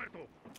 muerto.